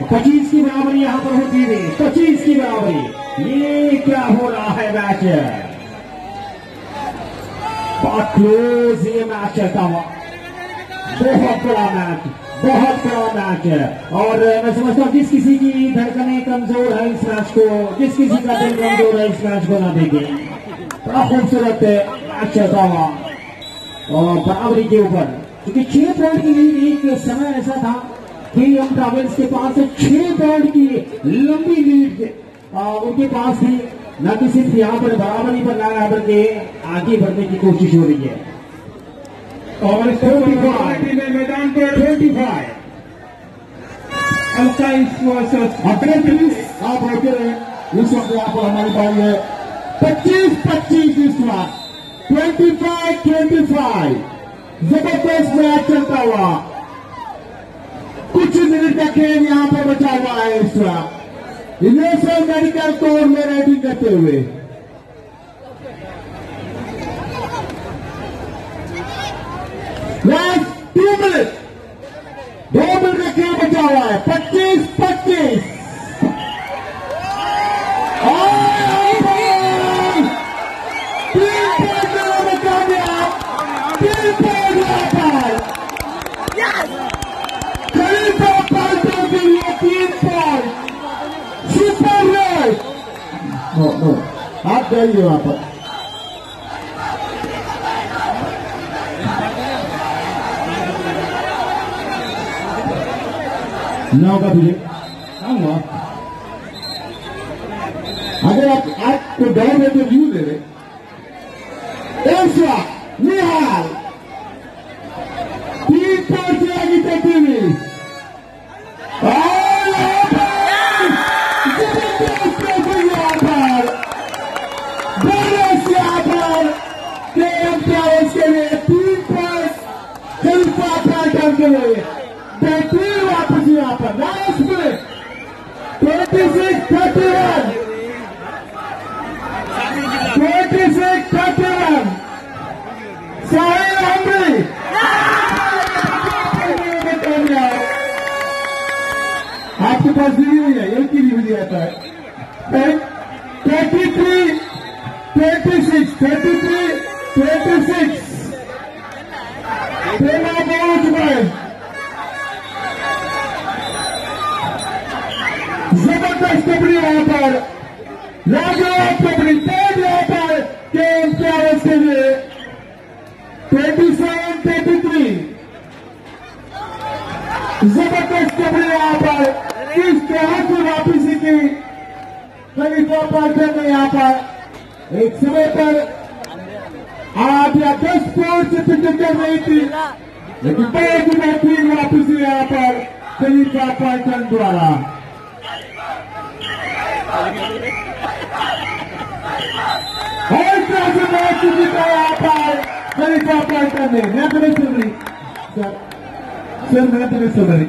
پچیس کی برابری یہاں پر ہوتی رہی پچیس کی برابری یہ کیا ہو رہا ہے میچ بہت کلوز یہ میچ بہت بڑا میچ بہت بڑا میچ ہے اور میں سمجھتا ہوں جس کسی کی دھڑکنیں کمزور ہے اس میچ کو جس کسی کا دل کمزور ہے اس میچ کو نہ دیکھیں بڑا خوبصورت میچ ہے اور برابری کے اوپر کیونکہ چھ برانڈ کی ایک سمے ایسا تھا کہ ہم ٹراویلس کے پاس سے چھ برانڈ کی لمبی لیڈ ان کے پاس تھی نہ کہ صرف یہاں پر برابری پر نہ بلکہ آگے بڑھنے کی کوشش ہو رہی ہے۔ اور میدان پہ ٹوینٹی فائیو آپ ہوتے رہے۔ اس وقت یہاں پر ہماری پائی ہے۔ پچیس پچیس اس بار۔ ٹوینٹی فائیو ٹوینٹی فائیو زبردست میچ چلتا ہوا۔ کچھ منٹ کا کھیل یہاں پر بچا ہوا ہے اس طرح۔ میڈیکل کور میں ریٹنگ کرتے ہوئے۔ آپ جائیے وہاں پر۔ نو کا بھی اگر آپ آپ کو ڈر میں تو یوں دے دیں ایسا بیٹی واپس یہاں پر لاسٹ میں twenty six thirty one twenty six thirty one Sahil ہمری آپ کے پاس لیو ہے ایک ہی لیو دیا ہے twenty three twenty six twenty three twenty six تیرہ پانچ میں زبردست ٹپڑی وہاں پر لاجواب ٹپڑی تیز یہاں پر کہ ان کے آواز سیون ٹوینٹی تھری زبردست ٹپڑی وہاں پر اس طرح کی واپسی کی کئی دو پارٹیوں نے یہاں پر ایک سمے پر Adiacos Sports Certificate Ekipaya kinapigwa na kuzia hapa Khalifa Patan Duara. Hoy tunakutana hapa Khalifa Patan. Nikupe siri. Sir, nikupe siri.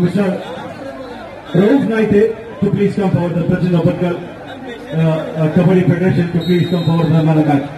mister Rauf Naite to please come forward, the President of Patkal uh, uh, Kabaddi Federation to please come forward for another match.